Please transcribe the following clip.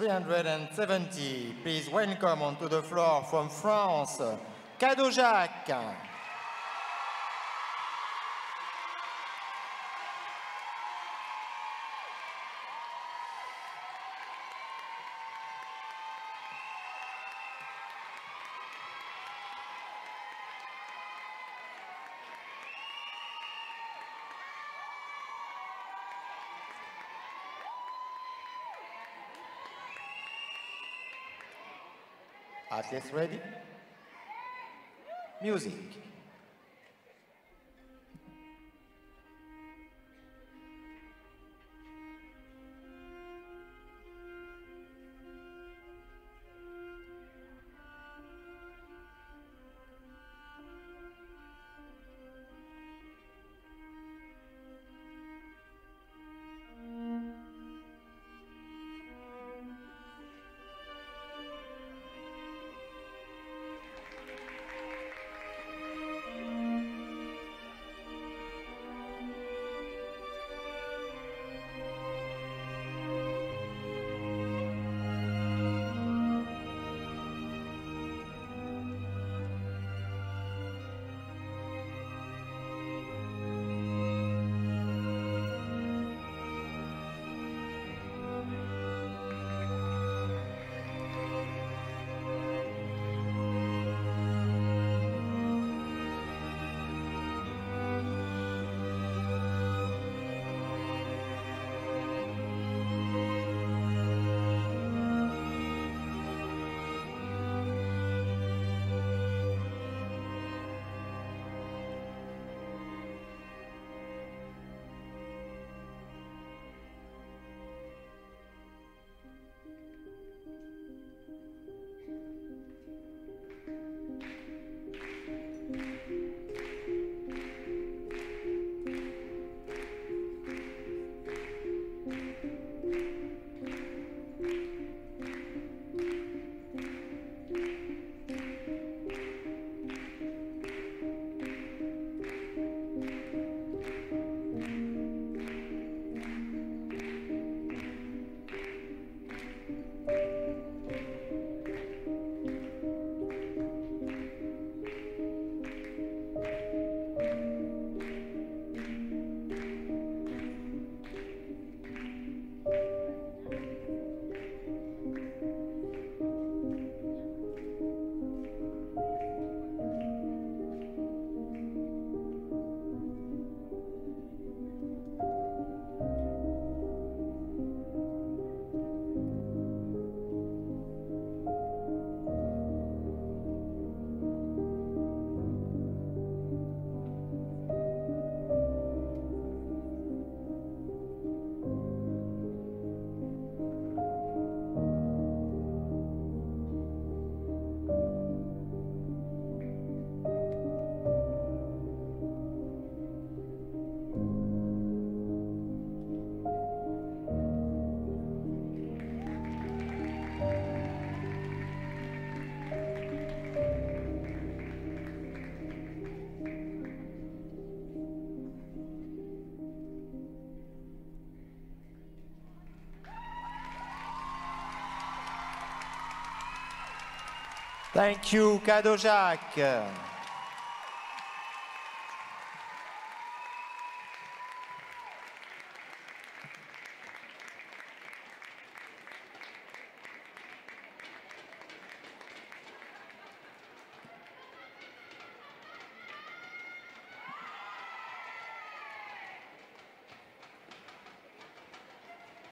370. Please welcome onto the floor from France, Cadeau Jacques. Athletes ready? Music. Thank you, Kadojak.